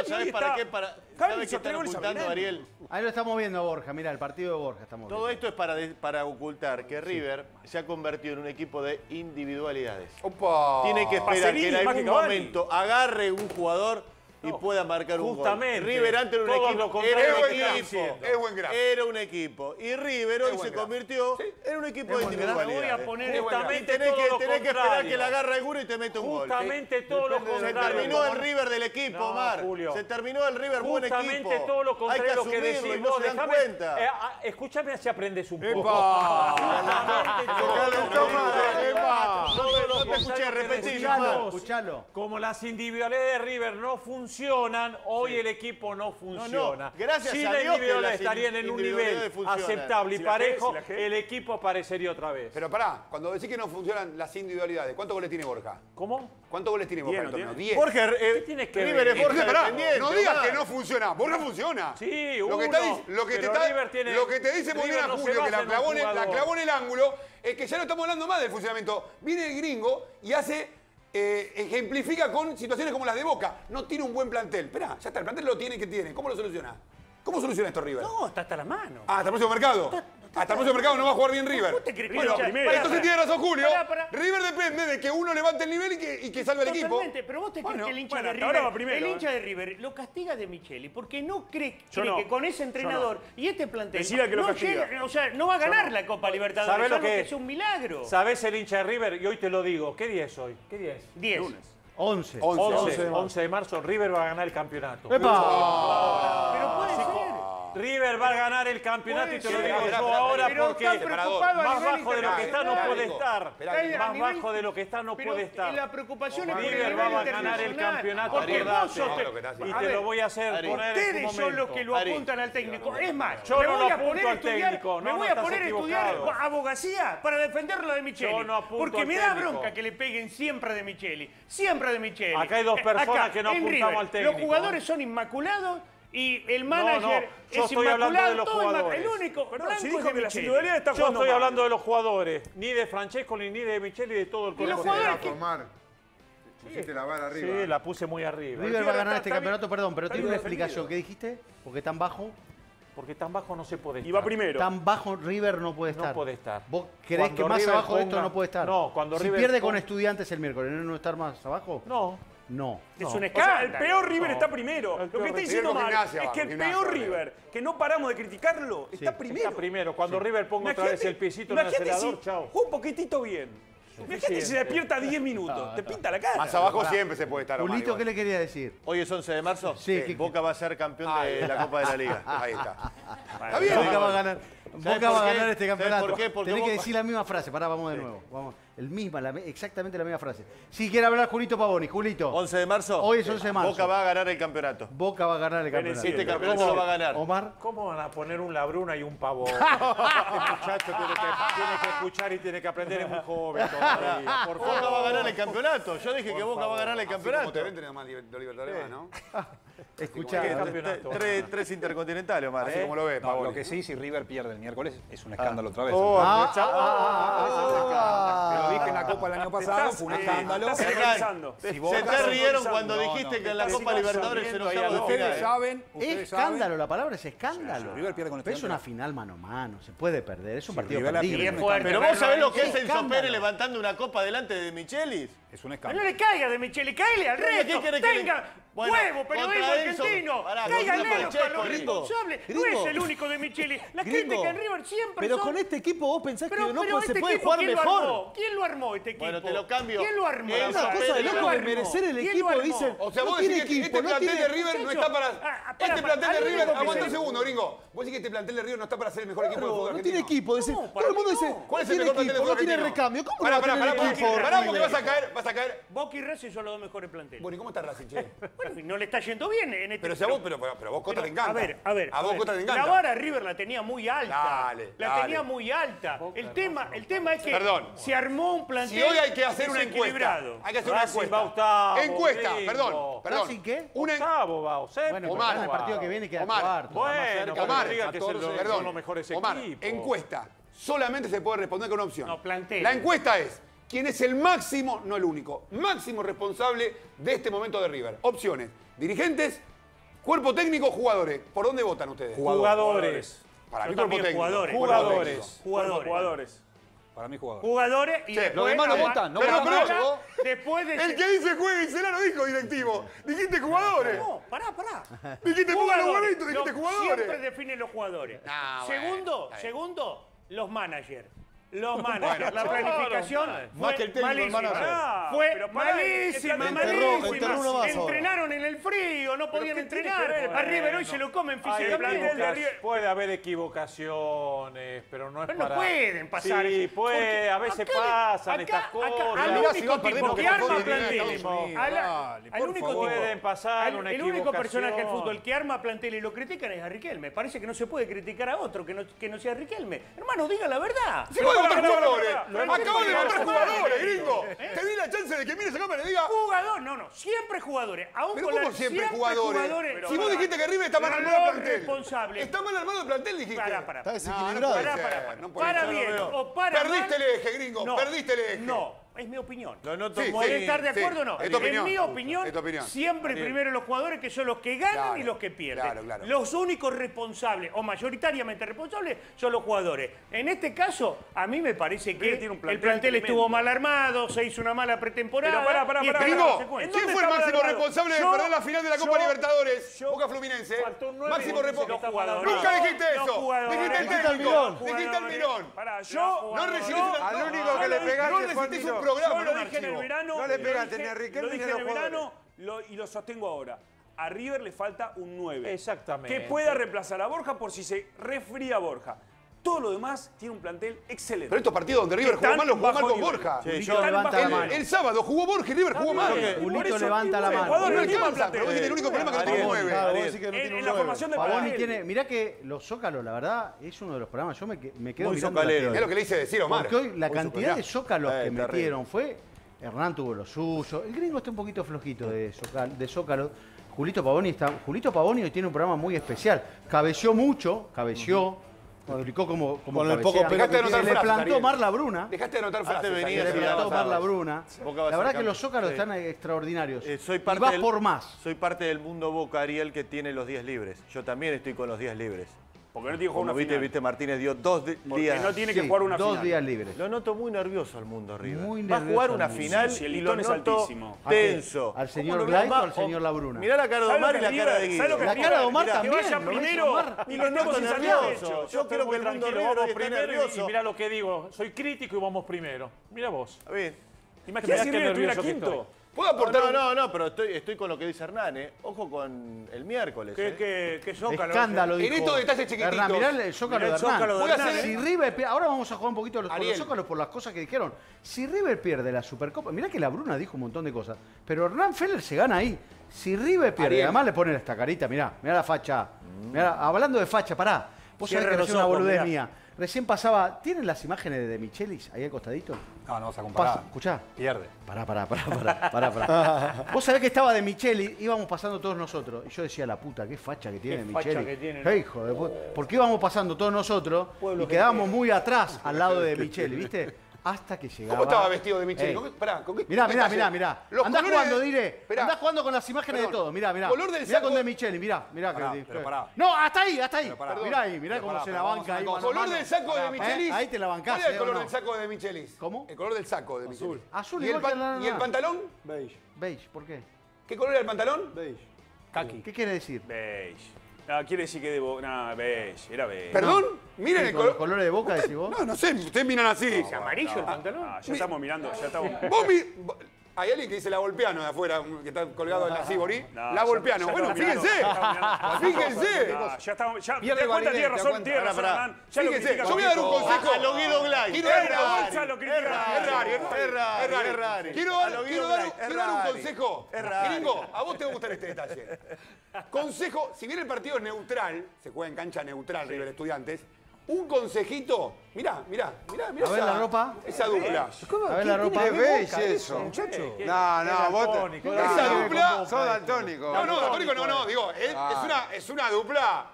Esto, ¿sabes Ahí para está. qué? Para, Javi ¿Sabes qué hizo están tres goles a ocultando. Ariel? Ahí lo estamos viendo, Borja. Mira, el partido de Borja estamos viendo. Todo esto es para, de- para ocultar que River se ha convertido en un equipo de individualidades. Opa. Tiene que esperar que en algún momento agarre un jugador y pueda marcar un justamente. gol. River antes era un Todo lo equipo. contrario Era un equipo. Era un equipo. Y River hoy se convirtió en un equipo de individualidades. Voy a poner justamente tenés todo que, lo tenés que esperar que la agarre alguno y te mete un gol. Justamente todo lo Se contrario. terminó el River del equipo, No, Omar. Julio. Se terminó el River buen equipo. Justamente todo lo contrario Hay que que asumirlo decís y no vos. se dan Dejame- cuenta. Eh, escúchame si aprendes un poco. Epa. Lo escuché, repetí, Escuchalo. Como las individualidades de River no funcionan, hoy el equipo no funciona. gracias si a Dios que las estarían en un nivel aceptable y parejo, el equipo aparecería otra vez. Pero pará, cuando decís que no funcionan las individualidades, ¿cuántos goles tiene Borja? ¿Cómo? ¿Cuántos goles tiene Borja en el Diez, ¿no torneo? 10. Jorge, eh, ¿Qué tiene que River ver? es Borja pará, no digas que no funciona. Borja funciona. Sí, lo que, uno, está, lo que te está- tiene- lo que te dice muy River bien a Julio, que la clavó, en el, la jugador. clavó en el ángulo, es que ya no estamos hablando más del funcionamiento. Viene el gringo y hace, eh, ejemplifica con situaciones como las de Boca. No tiene un buen plantel. Esperá, ya está, el plantel lo tiene que tiene. ¿Cómo lo soluciona? ¿Cómo soluciona esto River? No, está hasta la mano. Ah, hasta el próximo mercado. Hasta el próximo mercado no va a jugar bien River. ¿Vos te crees que Bueno, hincha- primero. Entonces tiene razón Julio. River depende de que uno levante el nivel y que, y que salve al equipo. Totalmente, pero vos te crees Bueno, que el hincha bueno, de River, va primero, el ¿eh? hincha de River lo castiga de Micheli porque no cree, no. que con ese entrenador y este plantel que lo no castiga. llega, o sea, no va a ganar la Copa Libertadores, ¿Sabés lo que es? es un milagro. ¿Sabés el hincha de River? Y hoy te lo digo. ¿Qué día es hoy? ¿Qué día es? 10. 11. 11. 11, 11 de marzo. River va a ganar el campeonato. ¡Epa! River va a ganar el campeonato y te lo digo yo ahora porque más bajo de lo que está no puede estar. Más bajo de lo que está no puede estar. La preocupación es River va a ganar el campeonato. Y te lo voy a hacer poner su Ustedes son los que lo apuntan al técnico. Es más, Yo me no voy lo a apunto poner a al estudiar, técnico, me voy a poner a estudiar abogacía para defender lo de Micheli. Yo no apunto porque me da bronca que le peguen siempre de Micheli. Siempre de Micheli. Acá hay dos Eh, personas que no apuntamos al técnico, Los jugadores son inmaculados y el manager no, yo es estoy hablando inmaculado. de los jugadores. El único Perdón, si dijo que están Yo estoy mal. hablando de los jugadores, ni de Francesco, ni de Micheli, de todo el Y cuerpo. los jugadores que- pusiste la vara arriba. Sí, la puse muy arriba. River va a ganar está- este está campeonato, bien- perdón, pero tiene una explicación. ¿Qué dijiste? Porque tan bajo, Porque tan bajo no se puede estar. Y va primero. tan bajo River no puede No estar. puede estar. ¿Vos creés Cuando que más River abajo de esto no puede estar? No, cuando si River pierde con ponga- estudiantes el miércoles, ¿no no estar más abajo? No. No. Es No. un O sea, escándalo. el peor River No. está primero. Lo que está diciendo mal gimnasia, es que el peor River, que no paramos de criticarlo, está primero. Está primero. Cuando River ponga otra vez el piecito en el imagínate acelerador, si chao. Un poquitito bien. Imagínate si se despierta 10 minutos. Te pinta la cara. Más abajo siempre se puede estar. Julito. ¿qué le quería decir? Hoy es 11 de marzo. Sí, Eh, que- Boca va a ser campeón de la Copa de la Liga. Ahí está. Está bien. Boca va a ganar, Boca va a ganar este ¿Sabes campeonato. por qué? Porque Tenés que decir la misma frase. Pará, vamos de nuevo. Vamos. El misma, la, exactamente la misma frase. Si quiere hablar Julito Pavoni, Julito. 11 de marzo. Hoy es 11 de marzo. Boca va a ganar el campeonato. Boca va a ganar el campeonato. Este campeonato lo va a ganar. Omar. ¿Cómo van a poner un Labruna y un pavón? este muchacho tiene que, tiene que escuchar y tiene que aprender, es muy joven todavía. Por Boca va a ganar el campeonato. Yo dije que Boca va a ganar el Así como campeonato. te ven, tenés más liber- los libertadores, ¿no? Escuchá. ¿Qué Tre- campeonato? Tres, tres intercontinentales, Omar. Así ¿eh? como lo ves, No, lo que sí, si River pierde el miércoles, es un escándalo otra vez. Oh, Ah, aprovechá- ah, Te lo dije en la Copa el año pasado, fue un eh, escándalo. Se te rieron cuando no, dijiste que en la Copa Libertadores se nos. Ustedes saben, escándalo, la palabra es escándalo. River pierde con Pero es una final mano a mano, se puede perder, es un partido perdido. Pero vos sabés lo que es Enzo. Pérez levantando una copa delante de Michelis. Es un No escándalo. le caiga de Micheli, caile al Pero, ¿qué resto. que le- Tenga Bueno, huevo, periodismo argentino. Contra a los, responsables. No es el único de Micheli. La Gringo. crítica en River siempre Pero son- con este equipo vos pensás Pero, que no pero puede- este se puede equipo, jugar ¿quién Lo mejor. armó? ¿Quién lo armó este equipo? Bueno, te lo cambio. ¿Quién lo armó? Es una cosa de loco lo de merecer el ¿Quién lo equipo, dicen. O sea, no vos tiene decís que equipo, este no plantel tiene- de River no está para. Ah, ah, Este plantel de River. que Aguanta un segundo, gringo. Vos decís que este plantel de River no está para ser el mejor equipo del fútbol no tiene equipo. No, todo el mundo dice, no. no ¿Cuál es el tiene mejor plantel del equipo, no fútbol tiene recambio. ¿Cómo no va a pará, tener pará, equipo? porque- pará, porque vas a caer, vas a caer. Boca y Racing son los dos mejores planteles. Bueno, ¿y cómo está Racing, che? Bueno, no le está yendo bien en este Pero si a vos, pero, pero, pero vos Cota te encanta. A ver, a ver. A vos ver. Cota te encanta. La vara River la tenía muy alta. Dale, la dale. tenía muy alta. El tema, el tema es que Perdón. se armó un plantel Si hoy hay que hacer una encuesta. Hay que hacer una Racing encuesta. va octavo, encuesta, perdón, perdón. ¿Racing qué? Una en- Octavo va, o séptimo. Bueno, Omar, el partido que viene queda Omar, cuarto. Bueno, Omar, diga que 14, son perdón. los mejores Omar, equipos. encuesta. Solamente se puede responder con una opción. No, plantel. La encuesta es quién es el máximo, no el único, máximo responsable de este momento de River. Opciones: dirigentes, Cuerpo técnico, jugadores. ¿Por dónde votan ustedes? Jugadores. Para Yo mí, cuerpo técnico. jugadores. Cuerpo Jugadores. técnico. Jugadores. Jugadores. Para mí jugador. Jugadores y después... los demás no votan, no. Después de... El que dice juega y será lo dijo directivo. Dijiste jugadores. No, pará, pará. Dijiste Jugadores. huevitos, dijiste jugadores. Siempre definen los jugadores. Ah, bueno, segundo, segundo, los managers. Los managers. la planificación fue Más que el técnico, el malísima. manager. Pará, Fue pero pará, malísima, malísima. ahora. Entrenaron en el frío, no podían ¿qué tiene entrenar. que ver? A River hoy se lo comen Hay físicamente. puede haber equivocaciones, pero no es Pero no para... pueden pasar. Sí, eso. puede, a veces acá- pasan acá- estas acá, cosas. Al Mirá, si único va perdiendo tipo que arma favor, planteles. Estados Unidos, a la- dale, Al por único favor. tipo. Pueden pasar al- una El único personaje del fútbol que arma plantel y lo critican es a Riquelme. Parece que no se puede criticar a otro que no, que no sea Riquelme. Hermano, diga la verdad. Si vos Acabas de Pero votar no jugadores, gringo. ¿Eh? Te di la chance de que mires acá y le diga. Jugador, no, no, siempre jugadores. Aún Pero con ¿cómo la- siempre jugadores? jugadores. Si vos dijiste que River está mal armado el plantel. responsable. Está mal armado el plantel, dijiste. Para, para. Está para. desequilibrado. Para, puede para, ser, para. no puede Para bien o para Perdiste mal. el eje, gringo, No, perdiste el eje. No, es mi opinión. Lo noto Sí, muy... sí. ¿Puede estar de sí, acuerdo o no? es opinión. En mi opinión, Es tu opinión. siempre primero los jugadores que son los que ganan Claro, y los que pierden. claro, claro. Los únicos responsables, o mayoritariamente responsables, son los jugadores. En este caso, a mí me parece que River tiene un el plantel tremendo. estuvo mal armado, se hizo una mala pretemporada. Pero pará, pará. ¿quién ¿dónde fue el máximo responsable de perder la final de la Copa yo- Libertadores? yo- Boca Fluminense. Máximo responsable. Nunca dijiste eso. Dijiste el técnico. Dijiste el Mirón. Yo No una- Al único que le pegaste fue programa, Yo no lo dije en el verano. No le pegaste ni a Riquelme Lo dije en el verano lo- y lo sostengo ahora. A River le falta un 9. Exactamente. Que pueda reemplazar a Borja por si se refría Borja. Todo lo demás tiene un plantel excelente. Pero estos partidos donde River jugó mal, los jugó mal con. Borja. Sí, yo- levanta la El, mano. el sábado jugó Borja y River jugó mal. Julito levanta la mano. pero vos dijiste el único problema que no tiene nueve. En, la formación de Pavoni tiene, mirá que los Zócalos, la verdad, es uno de los programas. Yo me, me quedo Muy mirando. Es lo que le hice decir Omar. Porque hoy la Muy cantidad de zócalos Eh, que metieron fue. Hernán tuvo lo suyo. El gringo está un poquito flojito de, zócal- de zócalo. Julito Pavoni está. Julito Pavoni hoy tiene un programa muy especial. Cabeció mucho, cabeció. Explicó cómo, cómo Con el poco cabecea. pelo Dejaste de Se anotar le plantó Ariel. Marla Bruna. Dejaste de anotar Antes frases. venía le plantó. Marla Bruna. La verdad que los Sí. están extraordinarios. Eh, soy y parte va del, por más. Soy parte del mundo Boca, Ariel, que tiene los días libres. Yo también estoy con los días libres. Porque no tiene que jugar Como una viste, final. viste, Martínez dio dos di- Porque días. no tiene que Sí, jugar una dos final. días libres. Lo noto muy nervioso al mundo River. Muy Va a jugar una final Sí, el y lo listón es noto altísimo. ¿A qué? tenso. ¿Al ¿Cómo señor ves? o al señor Labruna? Mirá la cara de ¿Sabes lo Omar y que la cara de? Guido. ¿Sabes lo que La cara de? Omar Mirá, también, Que vaya primero y lo sin nervioso. Yo creo que el mundo Tranquilo, River primero y- nervioso. y mira lo que digo. Soy crítico y vamos primero. Mira vos. Está bien. Imagínate Mirá estuviera nervioso que quinto. ¿Puedo aportar No, un- no, no, pero estoy, estoy con lo que dice Hernán, ¿eh? Ojo con el miércoles. ¿Qué, ¿eh? qué, qué zócalo? Escándalo, En dijo. estos detalles chiquititos. Hernán, mirá el zócalo Mirá de Hernán. zócalo de Puede Hernán. hacer- Si River ahora vamos a jugar un poquito los, con los zócalos por las cosas que dijeron. Si River pierde la Supercopa, mirá que la Bruna dijo un montón de cosas, pero Hernán Feller se gana ahí. Si River pierde, Ariel. además le ponen esta carita, mirá, mirá la facha. Mirá, hablando de facha, pará. Vos sabés que los recién una boludez mía. Recién pasaba, ¿tienen las imágenes de Michelis ahí al costadito? No, no vas a comparar. Pasa, escuchá. Pierde. Pará, pará, pará, pará, pará, pará. Vos sabés que estaba de Micheli, íbamos pasando todos nosotros. Y yo decía, la puta, qué facha que tiene Qué facha Micheli. que tiene, hijo de puta. Porque íbamos pasando todos nosotros y quedábamos muy atrás al lado de Micheli, ¿viste? Hasta que llegaba. ¿Cómo estaba vestido de Micheli? ¿Con pará, ¿con qué- Mirá, mirá, mirá, mirá. Los jugando, diré. Esperá. Andá jugando con las imágenes Perdón. de todo. Mirá, mirá. Color del mirá saco- con de Micheli, mirá, mirá. Pará, que- pero que- pará. No, hasta ahí, hasta ahí. Pará. Mirá ahí, mirá Pero cómo pará, se la banca ahí. Color mano. del saco de ¿Eh? Michelis. Ahí te la bancás, ¿Cuál es el ¿eh, o color no? del saco de Michelis? ¿Cómo? El color del saco de Michelis. Azul, ¿Y el, igual que pan- la- ¿Y el pantalón? Beige. Beige, ¿por qué? ¿Qué color era el pantalón? Beige. Kaki. ¿Qué quiere decir? Beige. No, quiere decir que debo. No, beige. Era beige. ¿Perdón? Miren el ¿Con los color. colores de boca decís vos? No, no sé, ustedes miran así. ¿Amarillo el pantalón? Ah, ya estamos mirando, ya estamos. Vos mi- Hay alguien que dice la Volpeano de afuera, que está colgado en la Cibori. No, la ya Bueno, fíjense. Fíjense. Ya estamos. Ya, te cuenta, tiene razón, tiene razón, Fíjense, yo voy a dar un consejo. A lo Guido Glay. Quiero dar un consejo. Gringo, a vos te va a gustar este detalle. Consejo, si bien el partido es neutral, se juega en cancha neutral, River Estudiantes, un consejito, mirá, mirá, mirá, mirá A ver esa, la ropa. esa dupla. A ver la ropa. ¿Qué beige eso? No, no, vos te- daltónico, Esa dupla. sos daltónico. No, no, Daltónico no, no, digo, es, Ah. es una, es una dupla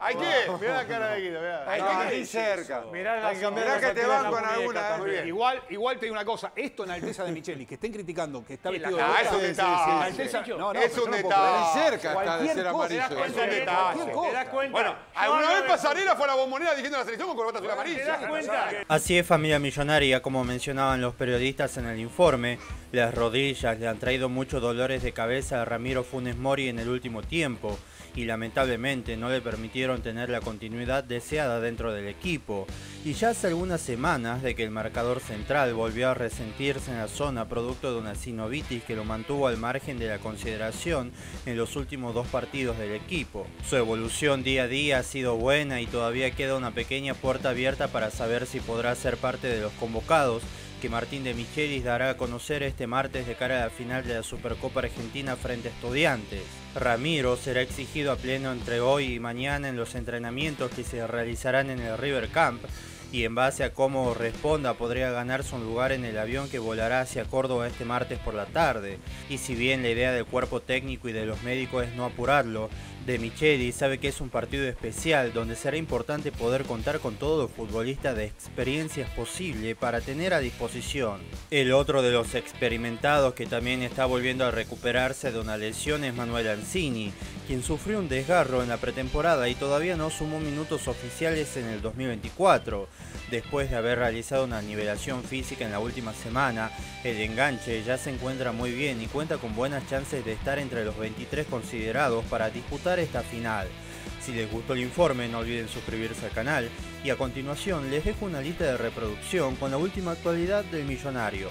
Hay que. Mirá la cara de Guido, mirá. Hay que ni cerca. Mirá, la mirá que te van con alguna. también. Muy bien. Igual, igual te digo una cosa, esto en Alteza de Micheli, que estén criticando que está vestido de Ah, boca, es un detalle. no, no, Es un detalle. Cerca está de ser amarillo. te Es un detalle. ¿Te das cuenta? Bueno, ¿alguna vez Pasarela fue a la bombonera diciendo la selección con corbata azul ¿Te amarilla? das cuenta? Así es familia millonaria, como mencionaban los periodistas en el informe, las rodillas le han traído muchos dolores de cabeza a Ramiro Funes Mori en el último tiempo y lamentablemente no le permitieron tener la continuidad deseada dentro del equipo. Y ya hace algunas semanas de que el marcador central volvió a resentirse en la zona producto de una sinovitis que lo mantuvo al margen de la consideración en los últimos dos partidos del equipo. Su evolución día a día ha sido buena y todavía queda una pequeña puerta abierta para saber si podrá ser parte de los convocados que Martín de Michelis dará a conocer este martes de cara a la final de la Supercopa Argentina frente a Estudiantes. Ramiro será exigido a pleno entre hoy y mañana en los entrenamientos que se realizarán en el River Camp y en base a cómo responda podría ganarse un lugar en el avión que volará hacia Córdoba este martes por la tarde. Y si bien la idea del cuerpo técnico y de los médicos es no apurarlo, De Micheli sabe que es un partido especial donde será importante poder contar con todo futbolista de experiencias posible para tener a disposición. El otro de los experimentados que también está volviendo a recuperarse de una lesión es Manuel Ancini, quien sufrió un desgarro en la pretemporada y todavía no sumó minutos oficiales en el 2024. Después de haber realizado una nivelación física en la última semana, el enganche ya se encuentra muy bien y cuenta con buenas chances de estar entre los 23 considerados para disputar esta final. Si les gustó el informe no olviden suscribirse al canal y a continuación les dejo una lista de reproducción con la última actualidad del millonario.